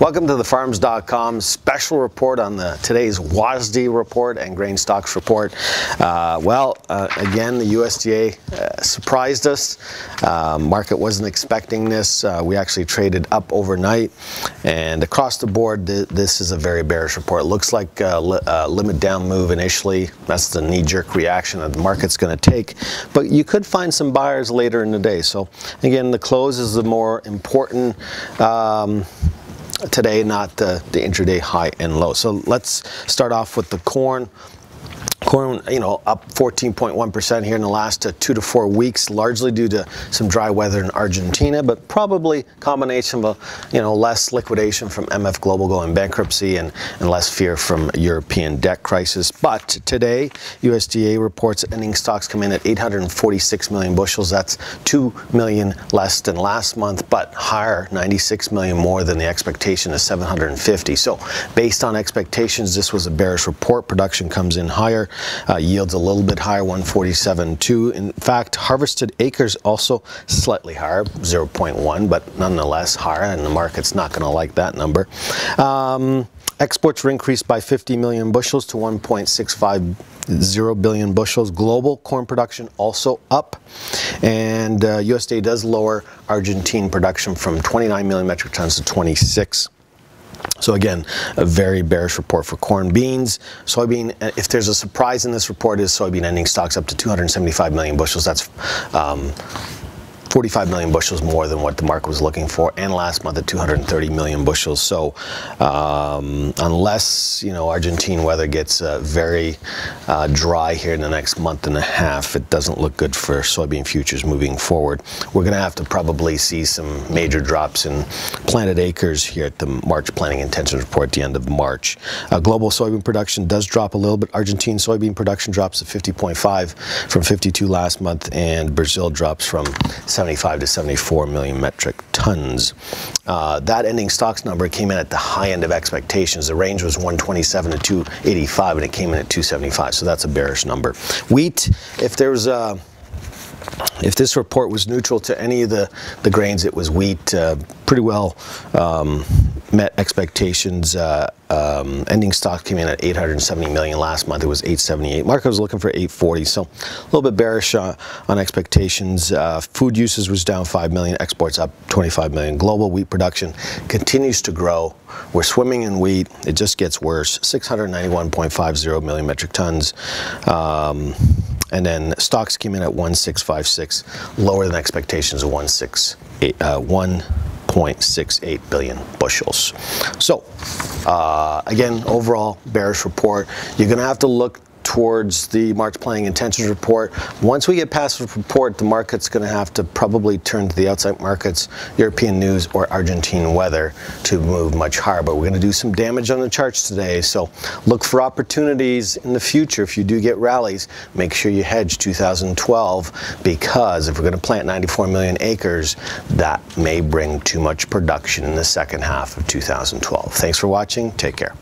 Welcome to the farms.com special report on the today's WASDE report and grain stocks report. Uh, well, uh, again, the USDA uh, surprised us. Uh, market wasn't expecting this. Uh, we actually traded up overnight, and across the board, th this is a very bearish report. It looks like a, li a limit down move initially. That's the knee-jerk reaction that the market's going to take, but you could find some buyers later in the day. So again, the close is the more important. Um, today, not the, the intraday high and low. So let's start off with the corn. Corn, you know, up 14.1% here in the last uh, two to four weeks, largely due to some dry weather in Argentina, but probably combination of a, you know, less liquidation from MF Global going bankruptcy and, and less fear from European debt crisis. But today, USDA reports ending stocks come in at 846 million bushels. That's 2 million less than last month, but higher, 96 million more than the expectation of 750. So based on expectations, this was a bearish report. Production comes in higher. Uh, yields a little bit higher, 147.2. In fact, harvested acres also slightly higher, 0.1, but nonetheless higher, and the market's not going to like that number. Um, exports were increased by 50 million bushels to 1.65 billion bushels. Global corn production also up, and uh, USDA does lower Argentine production from 29 million metric tons to 26. So again, a very bearish report for corn beans. Soybean, if there's a surprise in this report, is soybean ending stocks up to 275 million bushels. That's um, 45 million bushels more than what the market was looking for, and last month at 230 million bushels. So, um, unless you know Argentine weather gets uh, very uh, dry here in the next month and a half, it doesn't look good for soybean futures moving forward. We're going to have to probably see some major drops in planted acres here at the March Planting Intentions Report at the end of March. Uh, global soybean production does drop a little bit. Argentine soybean production drops to 50.5 from 52 last month, and Brazil drops from 75 to 74 million metric tons. Uh, that ending stocks number came in at the high end of expectations. The range was 127 to 285, and it came in at 275. So that's a bearish number. Wheat, if there's a if this report was neutral to any of the, the grains, it was wheat, uh, pretty well um, met expectations. Uh, um, ending stock came in at 870 million last month. It was 878. Market was looking for 840, so a little bit bearish uh, on expectations. Uh, food uses was down 5 million. Exports up 25 million. Global wheat production continues to grow. We're swimming in wheat. It just gets worse. 691.50 million metric tons. Um, and then stocks came in at 1656, lower than expectations of 168, uh, 1.68 billion bushels. So, uh, again, overall bearish report. You're going to have to look towards the March Planting Intentions report. Once we get past the report, the market's going to have to probably turn to the outside markets, European news, or Argentine weather to move much higher. But we're going to do some damage on the charts today. So look for opportunities in the future. If you do get rallies, make sure you hedge 2012 because if we're going to plant 94 million acres, that may bring too much production in the second half of 2012. Thanks for watching. Take care.